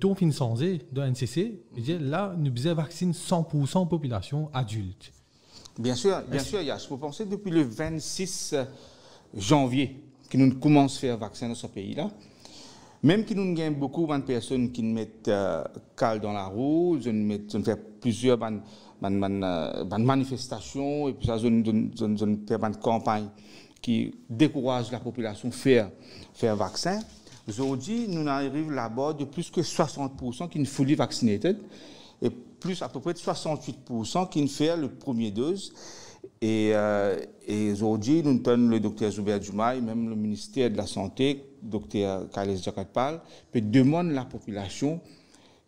taux financier de NCC, là, nous devons vacciner 100% population adulte. Bien sûr, bien sûr, Yash. Vous pensez depuis le 26 janvier que nous commençons à faire vaccin dans ce pays-là? Même que nous avons beaucoup de personnes qui mettent euh, cal dans la roue, je nous fais plusieurs euh, manifestations et puis ça, je fais une campagne qui décourage la population à faire, faire vaccin. Aujourd'hui, nous arrivons là-bas de plus que 60% qui sont fully vaccinated et plus à peu près de 68% qui fait le premier dose. Et, euh, aujourd'hui, nous tenons le docteur Zoubert Dumas et même le ministère de la Santé, docteur Kales Jakatpal, peut demander à la population,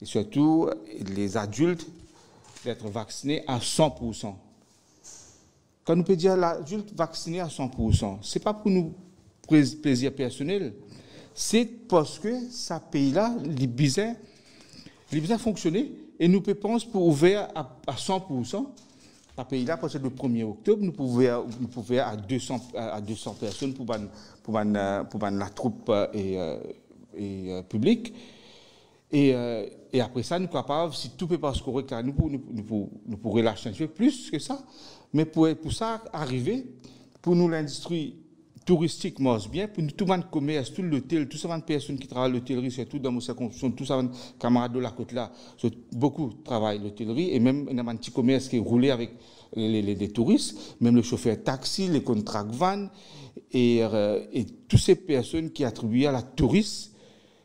et surtout les adultes, d'être vaccinés à 100%. Quand nous peut dire l'adulte vacciné à 100%, ce n'est pas pour nous plaisir personnel, c'est parce que ce pays-là, les besoins, les et nous penser pour ouvrir à, 100%. Ce pays-là, parce que le 1er octobre, nous pouvons, nous pouvons à 200, à 200 personnes pour, pour, pour, la troupe euh, et, euh, et euh, publique. Et, et, après ça, nous sommes capables, si tout peut pas se correcter, nous, nous, nous, nous pourrions peu plus que ça. Mais pour, pour ça arriver, pour nous l'industrie touristique marche bien, pour tout le monde commerce, tout l'hôtel, tout ça, personnes qui travaillent l'hôtellerie, surtout dans mon circonscription, tout ça, camarades de la côte là, beaucoup travaillent l'hôtellerie et même un petit commerce qui est roulé avec les, les, touristes, même le chauffeur taxi, les contrats van et, euh, et toutes ces personnes qui attribuent à la touriste,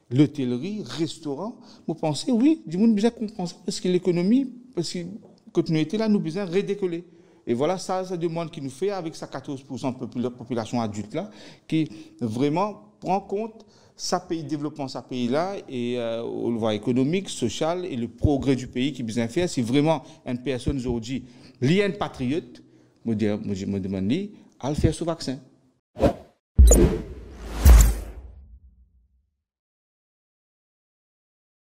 l'hôtellerie, restaurant, vous pensez, oui, du monde besoin comprendre parce que l'économie, parce que quand nous étions là, nous besoin redécoller. Et voilà ça, ça demande qu'il nous fait avec sa 14% de population adulte là, qui vraiment prend compte sa pays, développement sa pays-là, et euh, au niveau économique, social, et le progrès du pays qui besoin faire. Si vraiment une personne aujourd'hui, liée à patriote, me demande à le faire ce vaccin.